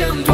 jump